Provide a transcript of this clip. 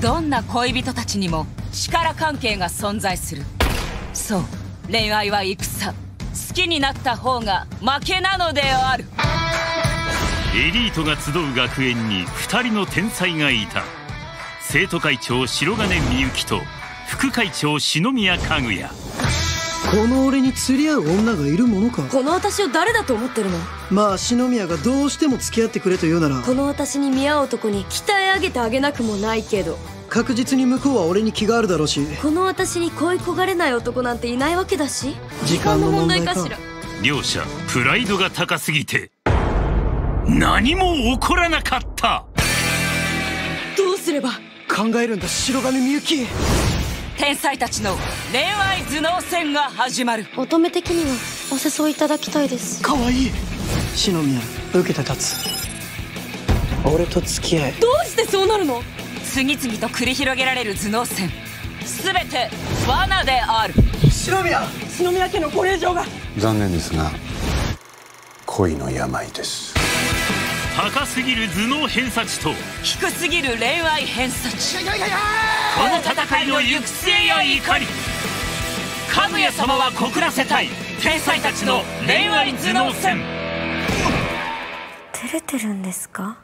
どんな恋人たちにも力関係が存在する。そう恋愛は戦。好きになった方が負けなのである。エリートが集う学園に2人の天才がいた。生徒会長白金みゆきと副会長篠宮かぐや。この俺に釣り合う女がいるものか？この私を誰だと思ってるの？まあ篠宮がどうしても付き合ってくれと言うなら。この私に見合う男に鍛え上げてあげなくもないけど確実に向こうは俺に気があるだろうし。この私に恋焦がれない男なんていないわけだし。時間の問題か。しら両者プライドが高すぎて何も起こらなかった。どうすれば？考えるんだ。白髪みゆき。天才たちの恋愛頭脳戦が始まる。乙女的にはお誘いいただきたいです。かわいい。篠宮受けて立つ。俺と付き合え。どうしてそうなるの？次々と繰り広げられる頭脳戦。全て罠である。篠宮篠宮家のご令嬢が。残念ですが恋の病です。高すぎる頭脳偏差値と。低すぎる恋愛偏差値。この戦いの行く末やいかにかぐや様は告らせたい。天才たちの恋愛頭脳戦。照れてるんですか？